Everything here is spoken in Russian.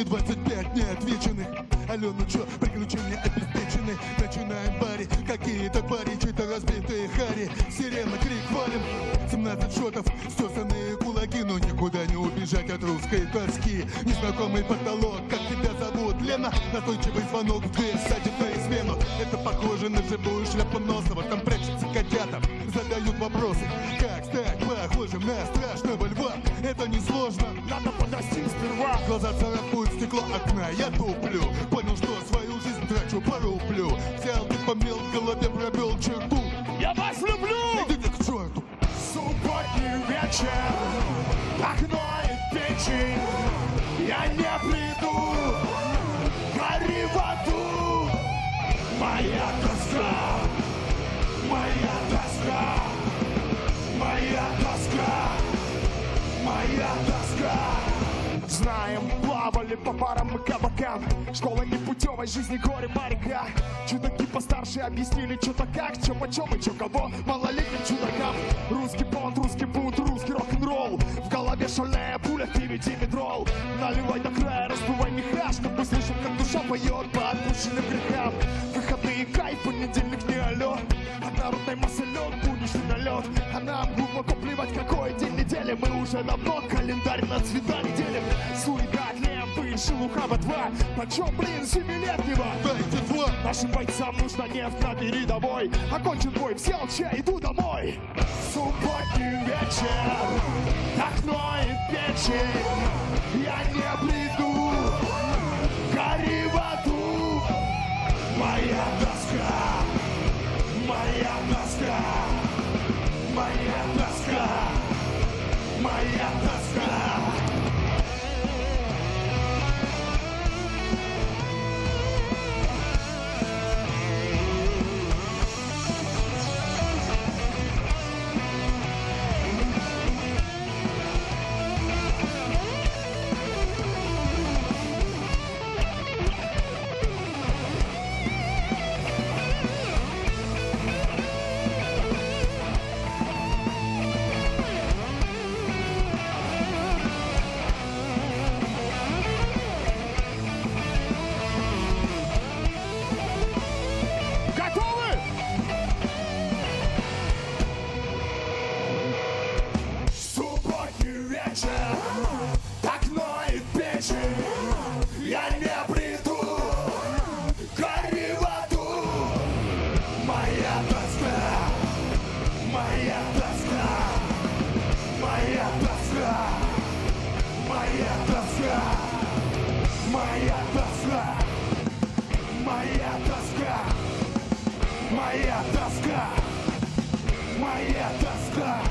Итоги 25 неотвеченных. Алло, ну чё, приключения обеспечены? Начинаем баре, какие-то пари Чьи-то разбитые хари. Сирена, крик, валим. 17 шотов, стесанные кулаки. Но никуда не убежать от русской тоски. Незнакомый потолок, как тебя зовут? Лена, настойчивый звонок в дверь Садит на измену. Это похоже на живую шляпу Носова Там прячутся котята, задают вопросы. Как стать похожим на страшного льва? Это несложно, Надо подойти сперва Глаза царапают стекло окна, я туплю Понял, что свою жизнь трачу по рублю. Взял ты помел, в голове пробел черту. Я вас люблю! Идите к черту. Субботний вечер Окно и печень Я не приду Гори в аду. Моя тоска Моя тоска Знаем, плавали по парам и кабакам. Школа непутевой жизни горе моряка. Чудаки постарше объяснили, что то как, что почем и что кого. Малолетним чудакам. Русский понт, русский бунт, русский рок-н-ролл. В голове шальная пуля, впереди метрол Наливай до края, раздувай меха Чтобы слышал, как душа поет по отпущенным грехам. Выходные кайф, понедельник не алло От народной массы лед, налет А нам глубоко плевать, какой день недели. Мы уже давно календарь на цвета не делим. Суета, лемпы, шелуха во два. Почем, блин, семилетнего? Дайте два. Нашим бойцам нужна нефть на передовой Окончен бой, взял чай, иду домой. Субботний вечер Окно и печень моя тоска.